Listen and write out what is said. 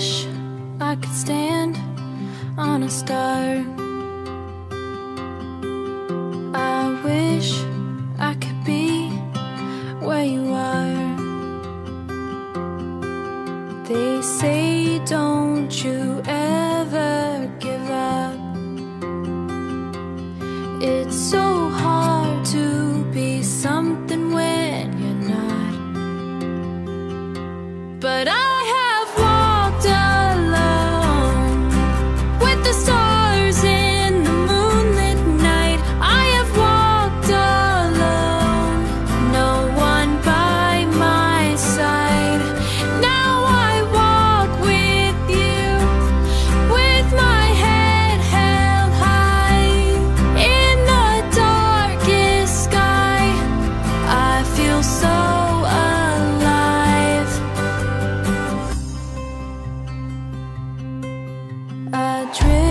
wish I could stand on a star. I wish I could be where you are. They say trip.